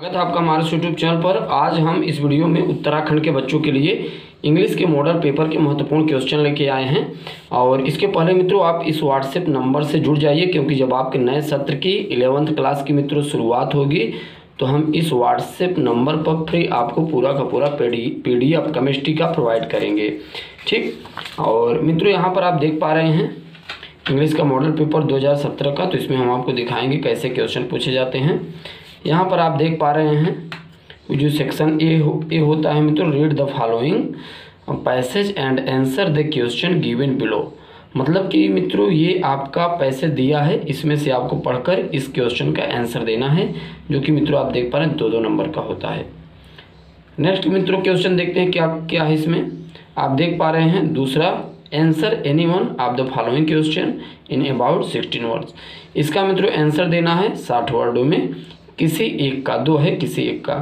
स्वागत है आपका हमारे यूट्यूब चैनल पर। आज हम इस वीडियो में उत्तराखंड के बच्चों के लिए इंग्लिश के मॉडल पेपर के महत्वपूर्ण क्वेश्चन लेके आए हैं। और इसके पहले मित्रों, आप इस व्हाट्सएप नंबर से जुड़ जाइए, क्योंकि जब आपके नए सत्र की इलेवंथ क्लास की मित्रों, शुरुआत होगी तो हम इस व्हाट्सएप नंबर पर फ्री आपको पूरा का पूरा पी डी केमिस्ट्री का प्रोवाइड करेंगे। ठीक? और मित्रों, यहाँ पर आप देख पा रहे हैं इंग्लिश का मॉडल पेपर 2017 का तो इसमें हम आपको दिखाएँगे कैसे क्वेश्चन पूछे जाते हैं। यहाँ पर आप देख पा रहे हैं जो सेक्शन ए हो ए होता है मित्रों read the following passage and answer the question given below मतलब कि मित्रों, ये आपका पैसे दिया है, इसमें से आपको पढ़कर इस क्वेश्चन का आंसर देना है, जो कि मित्रों आप देख पा रहे हैं दो दो नंबर का होता है। नेक्स्ट मित्रों क्वेश्चन देखते हैं क्या क्या है इसमें? आप देख पा रहे हैं, दूसरा answer any one of the following question in about sixteen words इसका मित्रों आंसर देना है साठ वर्डों में किसी एक का, दो है किसी एक का।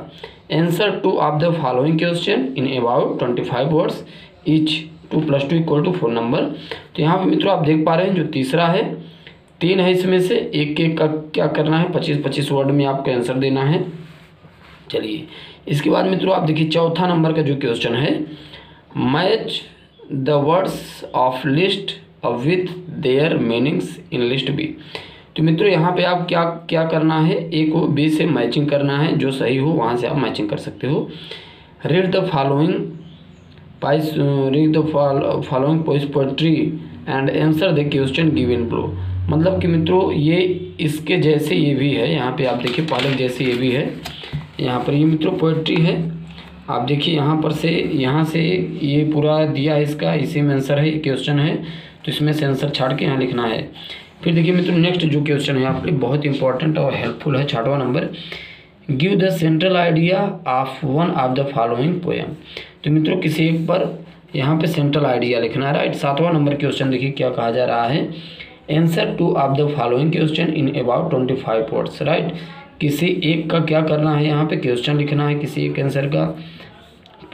Answer two of the following question in about twenty five words each two plus two equal to four number तो यहाँ पे मित्रों आप देख पा रहे हैं जो तीसरा है, तीन है इसमें से, एक एक का क्या करना है, पच्चीस पच्चीस वर्ड में आपको आंसर देना है। चलिए, इसके बाद मित्रों आप देखिए चौथा नंबर का जो क्वेश्चन है match the words of list with their meanings in list B तो मित्रों, यहाँ पे आप क्या क्या करना है? ए को बी से मैचिंग करना है। जो सही हो, वहाँ से आप मैचिंग कर सकते हो। Read the following piece read the following poise poetry and answer the question given below मतलब कि मित्रों, ये इसके जैसे ये भी है। यहाँ पे आप देखिए, पालक जैसे ये भी है। यहाँ पर ये मित्रों पोइट्री है। आप देखिए, यहाँ पर से, यहाँ से ये पूरा दिया है इसका। इसी में आंसर है क्वेश्चन है। तो इसमें से आंसर छाड़ के यहाँ लिखना है। फिर देखिए मित्रों नेक्स्ट जो क्वेश्चन है आपके, बहुत इंपॉर्टेंट और हेल्पफुल है, छठवा number give the central idea of one of the following poem तो मित्रों, किसी एक पर यहाँ पे सेंट्रल आइडिया लिखना है राइट सातवां नंबर क्वेश्चन देखिए क्या कहा जा रहा है। Answer two of the following question in about twenty five words write किसी एक का क्या करना है यहाँ पे? क्वेश्चन लिखना है किसी एक आंसर का।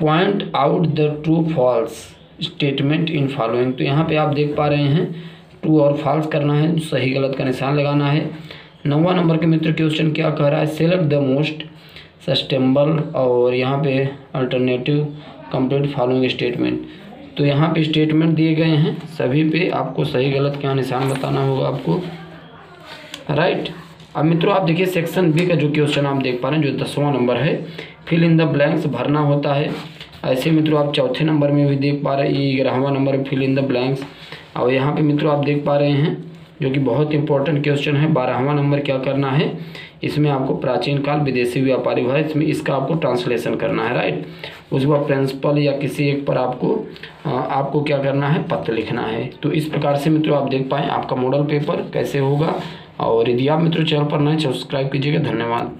Point out the true false statement in following तो यहाँ पे आप देख पा रहे हैं ट्रू और फॉल्स करना है, सही गलत का निशान लगाना है। नौवा नंबर के मित्र क्वेश्चन क्या कह रहा है? सेलेक्ट द मोस्ट सस्टेम्बल और यहाँ पे अल्टरनेटिव कंप्लीट फॉलोइंग स्टेटमेंट। तो यहाँ पे स्टेटमेंट दिए गए हैं, सभी पे आपको सही गलत क्या निशान बताना होगा आपको। राइट, अब मित्रों आप देखिए सेक्शन बी का जो क्वेश्चन आप देख पा रहे हैं, जो दसवां नंबर है, फिल इन द ब्लैंक्स भरना होता है। ऐसे मित्रों, आप चौथे नंबर में भी देख पा रहे हैं, ये ग्यारहवा number fill in the blanks और यहाँ पे मित्रों, आप देख पा रहे हैं, जो कि बहुत इंपॉर्टेंट क्वेश्चन है, बारहवा नंबर क्या करना है? इसमें आपको प्राचीन काल विदेशी व्यापारी हुआ इसमें इसका आपको ट्रांसलेशन करना है राइट उसके बाद प्रिंसिपल या किसी एक पर आपको आपको क्या करना है? पत्र लिखना है। तो इस प्रकार से मित्रों, आप देख पाएँ आपका मॉडल पेपर कैसे होगा। और यदि आप मित्रों चैनल पर नए सब्सक्राइब कीजिएगा। धन्यवाद।